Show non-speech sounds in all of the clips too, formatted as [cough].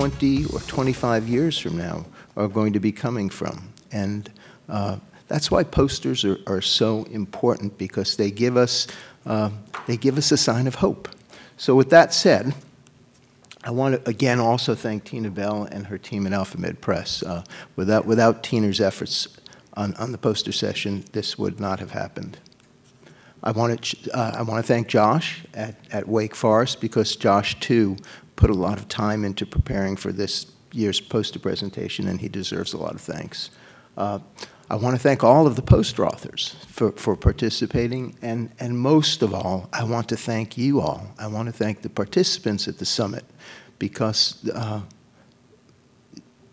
20 or 25 years from now are going to be coming from. And uh, that's why posters are, are so important because they give us, uh, they give us a sign of hope. So with that said, I want to again also thank Tina Bell and her team at AlphaMed Press. Uh, without, without Tina's efforts on, on the poster session, this would not have happened. I want to, uh, I want to thank Josh at, at Wake Forest because Josh, too, put a lot of time into preparing for this year's poster presentation, and he deserves a lot of thanks. Uh, I want to thank all of the poster authors for, for participating, and, and most of all, I want to thank you all. I want to thank the participants at the summit because uh,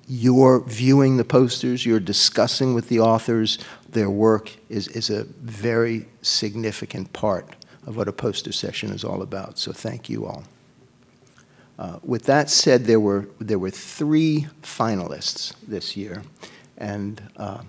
you're viewing the posters, you're discussing with the authors, their work is, is a very significant part of what a poster session is all about. So thank you all. Uh, with that said, there were, there were three finalists this year, and uh,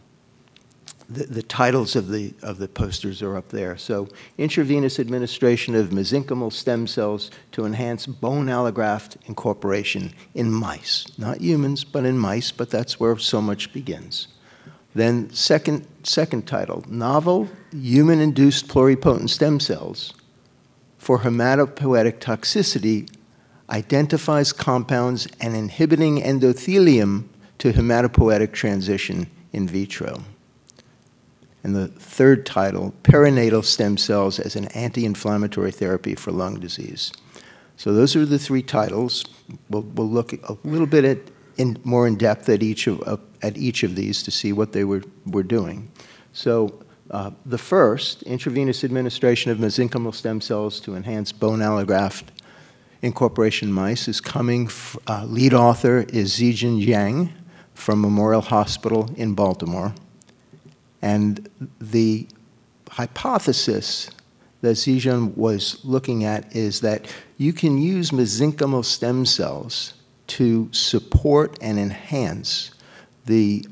the, the, titles of the, of the posters are up there. So, intravenous administration of mesenchymal stem cells to enhance bone allograft incorporation in mice. Not humans, but in mice, but that's where so much begins. Then, second, second title Novel Human Induced Pluripotent Stem Cells for Hematopoietic Toxicity identifies compounds and inhibiting endothelium to hematopoietic transition in vitro. And the third title, Perinatal Stem Cells as an Anti-Inflammatory Therapy for Lung Disease. So those are the three titles. We'll, we'll look a little bit at, in, more in depth at each of, uh, at each of these to see what they were, were doing. So uh, the first, intravenous administration of mesenchymal stem cells to enhance bone allograft incorporation mice, is coming. Uh, lead author is Zijin Yang from Memorial Hospital in Baltimore. And the hypothesis that Zijin was looking at is that you can use mesenchymal stem cells to support and enhance the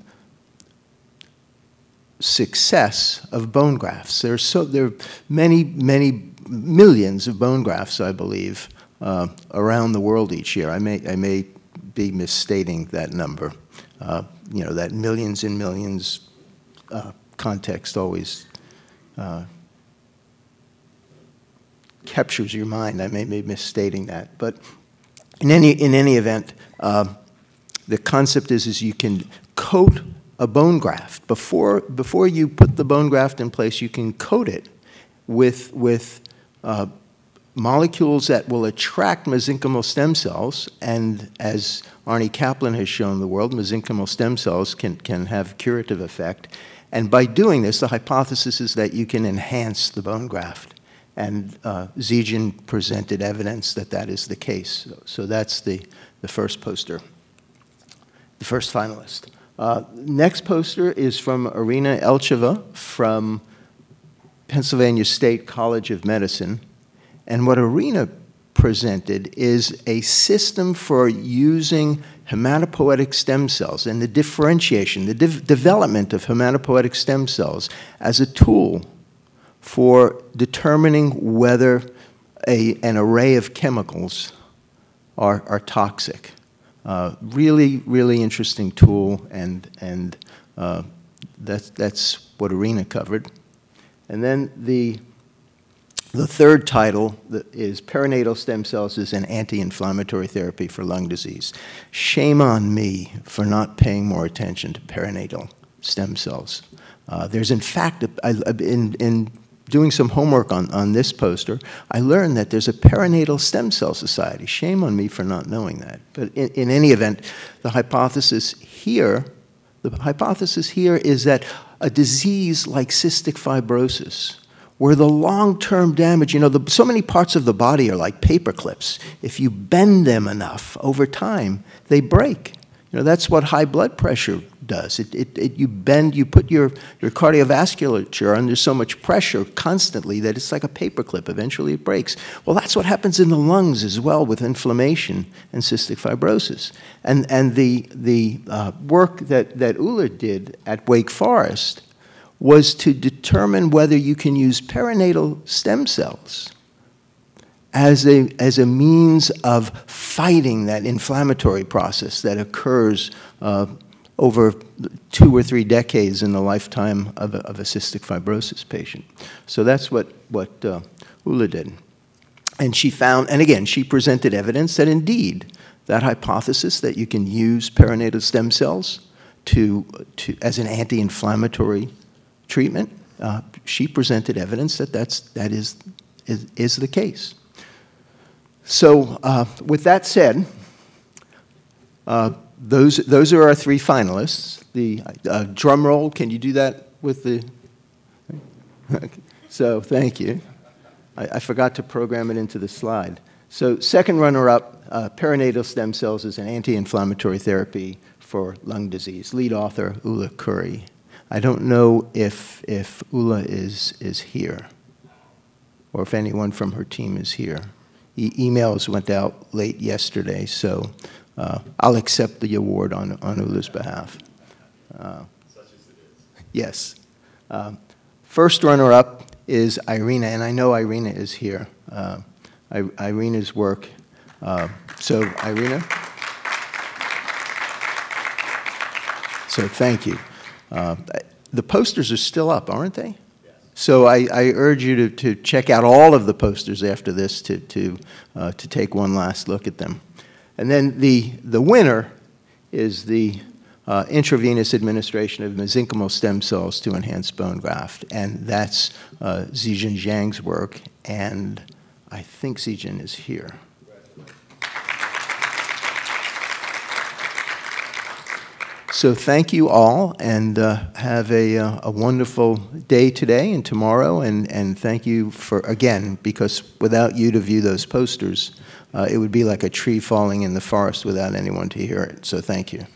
success of bone grafts. There are, so, there are many, many millions of bone grafts, I believe, uh, around the world each year. I may, I may be misstating that number. Uh, you know, that millions and millions uh, context always uh, captures your mind. I may be misstating that. But in any, in any event, uh, the concept is, is you can coat a bone graft. Before, before you put the bone graft in place, you can coat it with, with uh, molecules that will attract mesenchymal stem cells, and as Arnie Caplan has shown the world, mesenchymal stem cells can, can have curative effect. And by doing this, the hypothesis is that you can enhance the bone graft. And uh, Zijin presented evidence that that is the case. So, so, that's the, the first poster, the first finalist. Uh, next poster is from Irina Elcheva from Pennsylvania State College of Medicine. And what Irina presented is a system for using hematopoietic stem cells and the differentiation, the de development of hematopoietic stem cells as a tool for determining whether a, an array of chemicals are, are toxic. Uh, really, really interesting tool, and, and uh, that's, that's what Irina covered. And then the the third title is Perinatal Stem Cells is an Anti-Inflammatory Therapy for Lung Disease. Shame on me for not paying more attention to perinatal stem cells. Uh, there's in fact, a, in, in doing some homework on, on this poster, I learned that there's a perinatal stem cell society. Shame on me for not knowing that. But in, in any event, the hypothesis here, the hypothesis here is that a disease like cystic fibrosis, where the long-term damage, you know, the, so many parts of the body are like paper clips. If you bend them enough over time, they break. You know, that's what high blood pressure does. It, it, it, you bend, you put your, your cardiovasculature under so much pressure constantly that it's like a paperclip. Eventually it breaks. Well, that's what happens in the lungs as well with inflammation and cystic fibrosis. And, and the, the uh, work that, that Ulla did at Wake Forest was to determine whether you can use perinatal stem cells as a, as a means of fighting that inflammatory process that occurs uh, over two or three decades in the lifetime of a, of a cystic fibrosis patient. So that's what, what uh, Ula did. And she found, and again, she presented evidence that indeed, that hypothesis that you can use perinatal stem cells to, to, as an anti-inflammatory treatment, uh, she presented evidence that that's, that is, is, is the case. So uh, with that said, uh, those, those are our three finalists. The uh, drum roll, can you do that with the? [laughs] so thank you. I, I, forgot to program it into the slide. So second runner-up, uh, perinatal stem cells is an anti-inflammatory therapy for lung disease. Lead author, Ula Khoury. I don't know if, if Ula is, is here or if anyone from her team is here. E emails went out late yesterday, so uh, I'll accept the award on, on Ula's behalf. Uh, yes. Um, first runner-up is Irina, and I know Irina is here. Uh, I, Irina's work. Uh, so, Irina. So, thank you. Uh, the posters are still up, aren't they? So I, I, urge you to, to check out all of the posters after this to, to, uh, to take one last look at them. And then the, the winner is the uh, intravenous administration of mesenchymal stem cells to enhance bone graft. And that's uh, Zijin Zhang's work, and I think Zijin is here. So thank you all, and uh, have a, uh, a wonderful day today and tomorrow, and, and thank you for, again, because without you to view those posters, uh, it would be like a tree falling in the forest without anyone to hear it. So thank you.